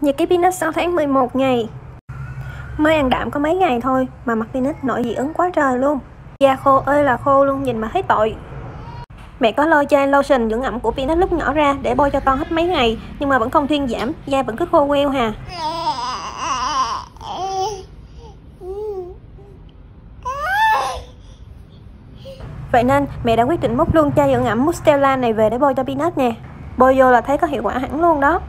Nhật ký Peanut 6 tháng 11 ngày Mới ăn đạm có mấy ngày thôi mà mặt Peanut nổi dị ứng quá trời luôn Da khô ơi là khô luôn nhìn mà thấy tội Mẹ có lôi chai lotion dưỡng ẩm của Peanut lúc nhỏ ra để bôi cho con hết mấy ngày nhưng mà vẫn không thuyên giảm, da vẫn cứ khô queo hà. Vậy nên mẹ đã quyết định múc luôn chai dưỡng ẩm Mustela này về để bôi cho Peanut nè. Bôi vô là thấy có hiệu quả hẳn luôn đó.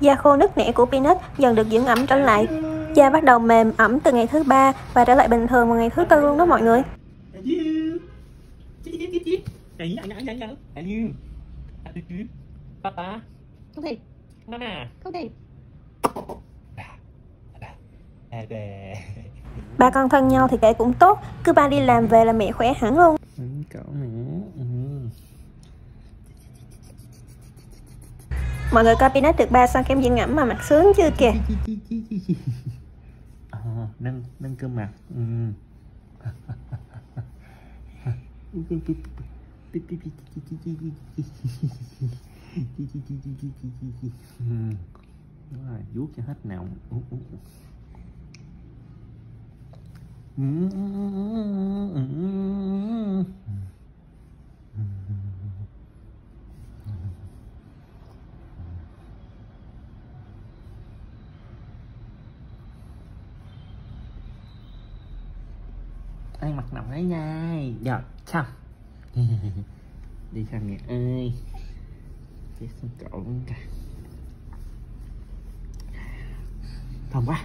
Da khô nứt nẻ của Peanut dần được dưỡng ẩm trở lại. Da bắt đầu mềm ẩm từ ngày thứ ba và trở lại bình thường vào ngày thứ tư luôn đó mọi người. Không thể, không thể. Ba con thân nhau thì kể cũng tốt, cứ ba đi làm về là mẹ khỏe hẳn luôn. Cậu nữa. Ừ. Mọi người coi Peanut được ba sao kem dưỡng ẩm mà mặt sướng chưa kìa. à, nâng nâng cơ mặt. Ừ. Đúng rồi, vuốt cho hết nào. Ừ, ừ, ừ. Ừ, ừ, ừ, ừ tay mặt nằm đấy nha, rồi xong đi sang nhẹ ơi chết xong cậu cả. Thông quá